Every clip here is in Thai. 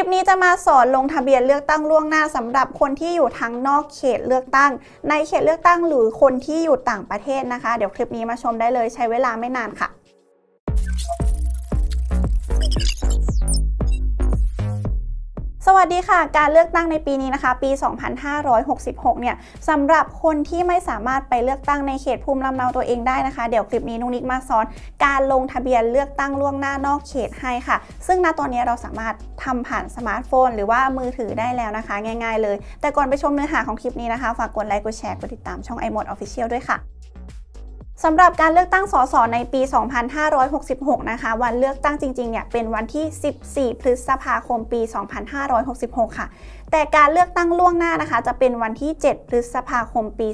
ลิปนี้จะมาสอนลงทะเบียนเลือกตั้งล่วงหน้าสำหรับคนที่อยู่ทั้งนอกเขตเลือกตั้ง ในเขตเลือกตั้งหรือคนที่อยู่ต่างประเทศนะคะ เดี๋ยวคลิปนี้มาชมได้เลยใช้เวลาไม่นานค่ะ วัสดีค่ะ การเลือกตั้งในปีนี้นะคะ ปี 2566 เนี่ยสำหรับคนที่ไม่สามารถไปเลือกตั้งในเขตภูมิลำเนาตัวเองได้นะคะ เดี๋ยวคลิปนี้นุนิกมาสอน การลงทะเบียนเลือกตั้งล่วงหน้านอกเขตให้ค่ะ ซึ่งณตอนนี้เราสามารถทำผ่านสมาร์ทโฟน หรือว่ามือถือได้แล้วนะคะ ง่าย ๆ เลย แต่ก่อนไปชมเนื้อหาของคลิปนี้นะคะ ฝากกดไลค์กดแชร์กดติดตามช่อง iMode Official ด้วยค่ะ สำหรับการเลือกตั้งสสในปี 2566 นะคะ วันเลือกตั้งจริงๆ เนี่ย เป็นวันที่ 14 พฤษภาคมปี 2566 ค่ะ แต่การเลือกตั้งล่วงหน้านะคะ จะเป็นวันที่ 7 พฤษภาคมปี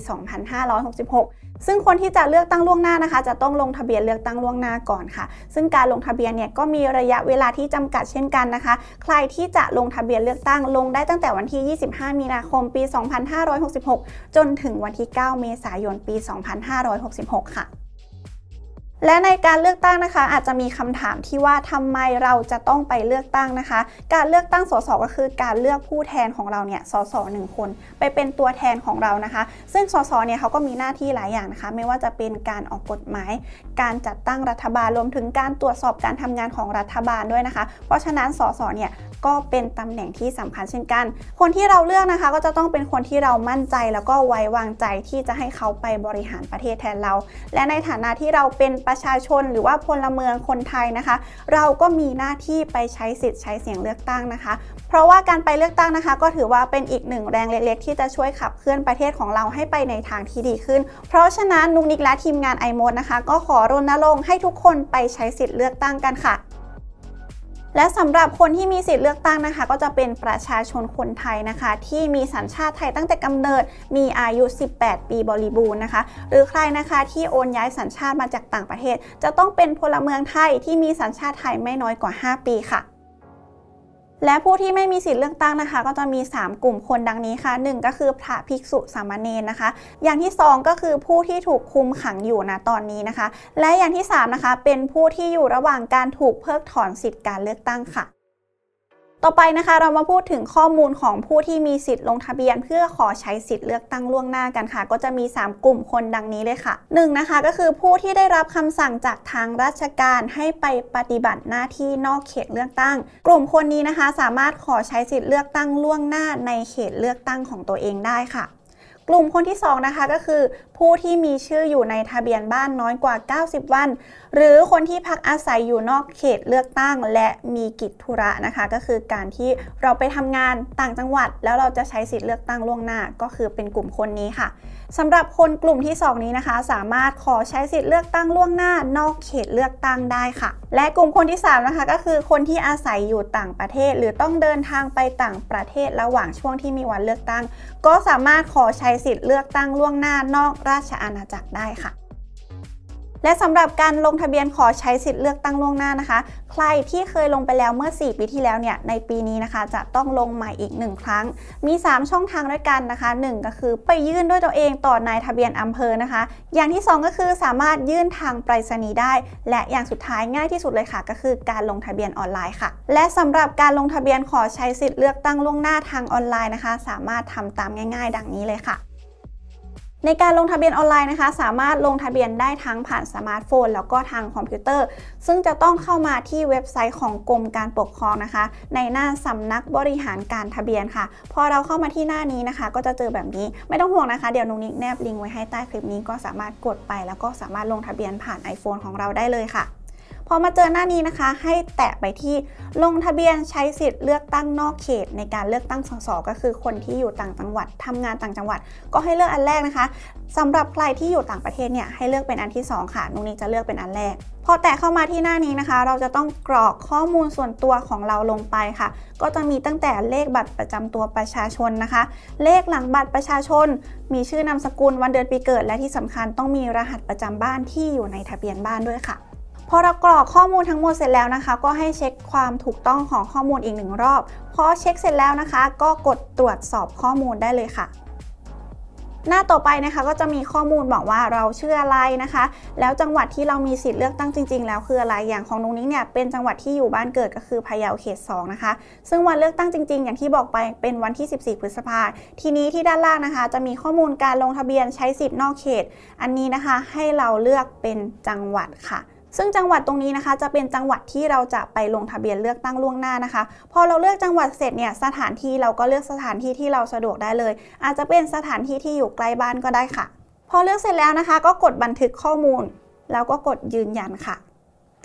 2566 ซึ่งคนที่จะเลือกตั้งล่วงหน้านะคะ จะต้องลงทะเบียนเลือกตั้งล่วงหน้าก่อนค่ะ ซึ่งการลงทะเบียนเนี่ยก็มีระยะเวลาที่จำกัดเช่นกันนะคะ ใครที่จะลงทะเบียนเลือกตั้งลงได้ตั้งแต่วันที่ 25 มีนาคมปี 2566 จนถึงวันที่ 9 เมษายนปี 2566 ค่ะ และในการเลือกตั้งนะคะ อาจจะมีคำถามที่ว่าทำไมเราจะต้องไปเลือกตั้งนะคะ การเลือกตั้งสสก็คือการเลือกผู้แทนของเราเนี่ยสสหนึ่งคน ไปเป็นตัวแทนของเรานะคะ ซึ่งสสเนี่ยเขาก็มีหน้าที่หลายอย่างนะคะ ไม่ว่าจะเป็นการออกกฎหมาย การจัดตั้งรัฐบาลรวมถึงการตรวจสอบการทำงานของรัฐบาลด้วยนะคะ เพราะฉะนั้นสสเนี่ย ก็เป็นตำแหน่งที่สำคัญเช่นกัน คนที่เราเลือกนะคะ ก็จะต้องเป็นคนที่เรามั่นใจแล้วก็ไว้วางใจที่จะให้เขาไปบริหารประเทศแทนเรา และในฐานะที่เราเป็นประชาชนหรือว่าพลเมืองคนไทยนะคะ เราก็มีหน้าที่ไปใช้สิทธิ์ใช้เสียงเลือกตั้งนะคะ เพราะว่าการไปเลือกตั้งนะคะ ก็ถือว่าเป็นอีกหนึ่งแรงเล็ก ๆ ที่จะช่วยขับเคลื่อนประเทศของเราให้ไปในทางที่ดีขึ้น เพราะฉะนั้นนุกนิกและทีมงานไอโมดนะคะ ก็ขอรณรงค์ให้ทุกคนไปใช้สิทธิ์เลือกตั้งกันค่ะ และสำหรับคนที่มีสิทธิ์เลือกตั้งนะคะ ก็จะเป็นประชาชนคนไทยนะคะ ที่มีสัญชาติไทยตั้งแต่กำเนิดมีอายุ 18 ปีบริบูรณ์นะคะ หรือใครนะคะที่โอนย้ายสัญชาติมาจากต่างประเทศ จะต้องเป็นพลเมืองไทยที่มีสัญชาติไทยไม่น้อยกว่า 5 ปีค่ะ และผู้ที่ไม่มีสิทธิ์เลือกตั้งนะคะ ก็จะมี 3 กลุ่มคนดังนี้ค่ะ 1 ก็คือพระภิกษุสามเณรนะคะ อย่างที่ 2 ก็คือผู้ที่ถูกคุมขังอยู่นะตอนนี้นะคะ และอย่างที่ 3 นะคะ เป็นผู้ที่อยู่ระหว่างการถูกเพิกถอนสิทธิ์การเลือกตั้งค่ะ ต่อไปนะคะเรามาพูดถึงข้อมูลของผู้ที่มีสิทธิ์ลงทะเบียน เพื่อขอใช้สิทธิ์เลือกตั้งล่วงหน้ากันค่ะ ก็จะมี 3 กลุ่มคนดังนี้เลยค่ะ1นะคะก็คือผู้ที่ได้รับคำสั่งจากทางราชการให้ไปปฏิบัติหน้าที่นอกเขตเลือกตั้ง กลุ่มคนนี้นะคะ สามารถขอใช้สิทธิ์เลือกตั้งล่วงหน้าในเขตเลือกตั้งของตัวเองได้ค่ะ กลุ่มคนที่ 2 นะคะก็คือ ผู้ที่มีชื่ออยู่ในทะเบียนบ้านน้อยกว่า 90 วัน หรือคนที่พักอาศัยอยู่นอกเขตเลือกตั้ง และมีกิจธุระนะคะ ก็คือการที่เราไปทำงานต่างจังหวัด แล้วเราจะใช้สิทธิ์เลือกตั้งล่วงหน้าก็คือเป็นกลุ่มคนนี้ค่ะ สำหรับคนกลุ่มที่ 2 นี้นะคะ สามารถขอใช้สิทธิ์เลือกตั้งล่วงหน้านอกเขตเลือกตั้งได้ค่ะ และกลุ่มคนที่ 3 นะคะ ก็คือคนที่อาศัยอยู่ต่างประเทศ หรือต้องเดินทางไปต่างประเทศระหว่างช่วงที่มีวันเลือกตั้ง ก็สามารถขอใช้สิทธิ์เลือกตั้งล่วงหน้านอกราชอาณาจักรได้ค่ะ และสำหรับการลงทะเบียนขอใช้สิทธิ์เลือกตั้งล่วงหน้านะคะ ใครที่เคยลงไปแล้วเมื่อ 4 ปีที่แล้วเนี่ยในปีนี้นะคะ จะต้องลงใหม่อีก 1 ครั้ง มี 3 ช่องทางด้วยกันนะคะ 1 ก็คือไปยื่นด้วยตัวเองต่อนายทะเบียนอำเภอนะคะ อย่างที่ 2 ก็คือสามารถยื่นทางไปรษณีย์ได้ และอย่างสุดท้ายง่ายที่สุดเลยค่ะ ก็คือการลงทะเบียนออนไลน์ค่ะ และสำหรับการลงทะเบียนขอใช้สิทธิ์เลือกตั้งล่วงหน้าทางออนไลน์นะคะ สามารถทำตามง่าย ๆ ดังนี้เลยค่ะ ในการลงทะเบียนออนไลน์นะคะ สามารถลงทะเบียนได้ทั้งผ่านสมาร์ทโฟน แล้วก็ทางคอมพิวเตอร์ ซึ่งจะต้องเข้ามาที่เว็บไซต์ของกรมการปกครองนะคะ ในหน้าสำนักบริหารการทะเบียนค่ะ พอเราเข้ามาที่หน้านี้นะคะ ก็จะเจอแบบนี้ไม่ต้องห่วงนะคะเดี๋ยวนุนิกแนบลิงก์ไว้ให้ใต้คลิปนี้ก็สามารถกดไป แล้วก็สามารถลงทะเบียนผ่าน iPhone ของเราได้เลยค่ะ พอมาเจอหน้านี้นะคะ ให้แตะไปที่ลงทะเบียนใช้สิทธิ์เลือกตั้งนอกเขต ในการเลือกตั้งสสก็คือคนที่อยู่ต่างจังหวัดทำงานต่างจังหวัด ก็ให้เลือกอันแรกนะคะสำหรับใครที่อยู่ต่างประเทศเนี่ยให้เลือกเป็นอันที่ 2 ค่ะนุนี้จะเลือกเป็นอันแรก พอแตะเข้ามาที่หน้านี้นะคะ เราจะต้องกรอกข้อมูลส่วนตัวของเราลงไปค่ะ ก็จะมีตั้งแต่เลขบัตรประจำตัวประชาชนนะคะ เลขหลังบัตรประชาชน มีชื่อนามสกุลวันเดือนปีเกิด และที่สำคัญต้องมีรหัสประจำบ้านที่อยู่ในทะเบียนบ้านด้วยค่ะ พอเรากรอกข้อมูลทั้งหมดเสร็จแล้วนะคะ ก็ให้เช็คความถูกต้องของข้อมูลอีกหนึ่งรอบพอเช็คเสร็จแล้วนะคะ ก็กดตรวจสอบข้อมูลได้เลยค่ะ หน้าต่อไปนะคะก็จะมีข้อมูลบอกว่าเราชื่ออะไรนะคะ แล้วจังหวัดที่เรามีสิทธิ์เลือกตั้งจริง ๆ แล้วคืออะไรอย่างของนุ้งนิ้งเนี่ยเป็นจังหวัดที่อยู่บ้านเกิดก็คือพะเยาเขต2นะคะ ซึ่งวันเลือกตั้งจริง ๆ อย่างที่บอกไปเป็นวันที่ 14 พฤษภาทีนี้ที่ด้านล่างนะคะ จะมีข้อมูลการลงทะเบียนใช้สิทธิ์นอกเขต อันนี้นะคะให้เราเลือกเป็นจังหวัดค่ะ ซึ่งจังหวัดตรงนี้นะคะ จะเป็นจังหวัดที่เราจะไปลงทะเบียนเลือกตั้งล่วงหน้านะคะ พอเราเลือกจังหวัดเสร็จเนี่ยสถานที่เราก็เลือกสถานที่ที่เราสะดวกได้เลย อาจจะเป็นสถานที่ที่อยู่ใกล้บ้านก็ได้ค่ะ พอเลือกเสร็จแล้วนะคะ ก็กดบันทึกข้อมูล แล้วก็กดยืนยันค่ะ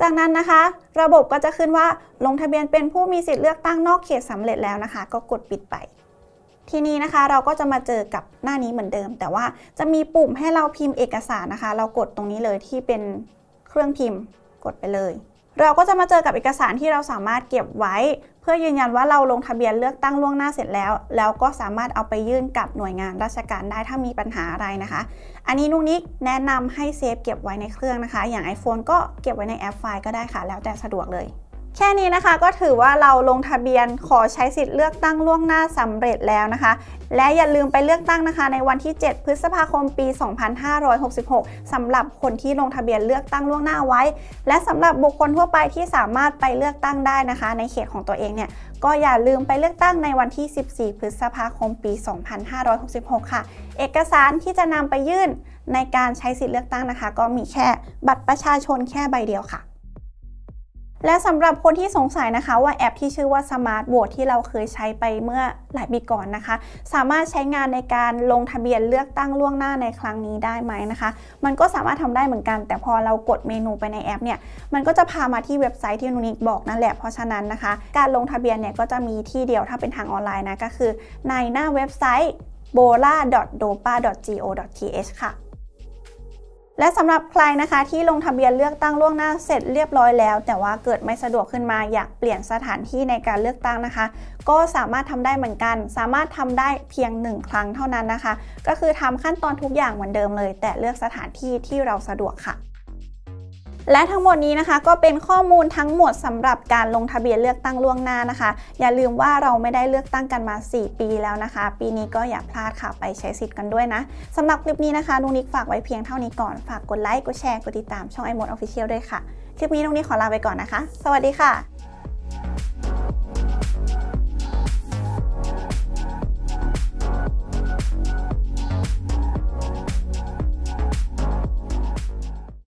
จากนั้นนะคะ ระบบก็จะขึ้นว่าลงทะเบียนเป็นผู้มีสิทธิ์เลือกตั้งนอกเขตสำเร็จแล้วนะคะ ก็กดปิดไป ทีนี้นะคะเราก็จะมาเจอกับหน้านี้เหมือนเดิม แต่ว่าจะมีปุ่มให้เราพิมพ์เอกสารนะคะ เรากดตรงนี้เลยที่เป็น เครื่องพิมพ์กดไปเลย เราก็จะมาเจอกับเอกสารที่เราสามารถเก็บไว้ เพื่อยืนยันว่าเราลงทะเบียนเลือกตั้งล่วงหน้าเสร็จแล้ว แล้วก็สามารถเอาไปยื่นกับหน่วยงานราชการได้ถ้ามีปัญหาอะไรนะคะ อันนี้นุกนิกแนะนำให้เซฟเก็บไว้ในเครื่องนะคะ อย่าง iPhone ก็เก็บไว้ในแอปไฟล์ก็ได้ค่ะ แล้วแต่สะดวกเลย แค่นี้นะคะก็ถือว่าเราลงทะเบียนขอใช้สิทธิ์เลือกตั้งล่วงหน้าสำเร็จแล้วนะคะ และอย่าลืมไปเลือกตั้งนะคะ ในวันที่ 7 พฤษภาคมปี 2566สำหรับคนที่ลงทะเบียนเลือกตั้งล่วงหน้าไว้ และสำหรับบุคคลทั่วไปที่สามารถไปเลือกตั้งได้นะคะ ในเขตของตัวเองเนี่ยก็อย่าลืมไปเลือกตั้งในวันที่ 14 พฤษภาคมปี 2566 ค่ะ เอกสารที่จะนำไปยื่นในการใช้สิทธิ์เลือกตั้งนะคะ ก็มีแค่บัตรประชาชนแค่ใบเดียวค่ะ และสำหรับคนที่สงสัยนะคะว่าแอปที่ชื่อว่า Smart Vote ที่เราเคยใช้ไปเมื่อหลายปีก่อนนะคะ สามารถใช้งานในการลงทะเบียนเลือกตั้งล่วงหน้าในครั้งนี้ได้ไหมนะคะ มันก็สามารถทำได้เหมือนกัน แต่พอเรากดเมนูไปในแอปเนี่ยมันก็จะพามาที่เว็บไซต์ที่นุนิกบอกนั่นแหละเพราะฉะนั้นนะคะ การลงทะเบียนเนี่ยก็จะมีที่เดียวถ้าเป็นทางออนไลน์นะก็คือ ในหน้าเว็บไซต์ bola.dopa.go.th ค่ะ และสำหรับใครนะคะที่ลงทะเบียนเลือกตั้งล่วงหน้าเสร็จเรียบร้อยแล้ว แต่ว่าเกิดไม่สะดวกขึ้นมาอยากเปลี่ยนสถานที่ในการเลือกตั้งนะคะ ก็สามารถทำได้เหมือนกัน สามารถทำได้เพียงหนึ่งครั้งเท่านั้นนะคะ ก็คือทำขั้นตอนทุกอย่างเหมือนเดิมเลย แต่เลือกสถานที่ที่เราสะดวกค่ะ และทั้งหมดนี้นะคะก็เป็นข้อมูลทั้งหมดสำหรับการลงทะเบียนเลือกตั้งล่วงหน้านะคะ อย่าลืมว่าเราไม่ได้เลือกตั้งกันมา 4 ปีแล้วนะคะ ปีนี้ก็อย่าพลาดค่ะไปใช้สิทธิ์กันด้วยนะสำหรับคลิปนี้นะคะนุนิกฝากไว้เพียงเท่านี้ก่อนฝากกดไลค์กดแชร์กดติดตามช่องไอโมดออฟฟิเชียลด้วยค่ะ คลิปนี้นุนิกขอลาไปก่อนนะคะ สวัสดีค่ะ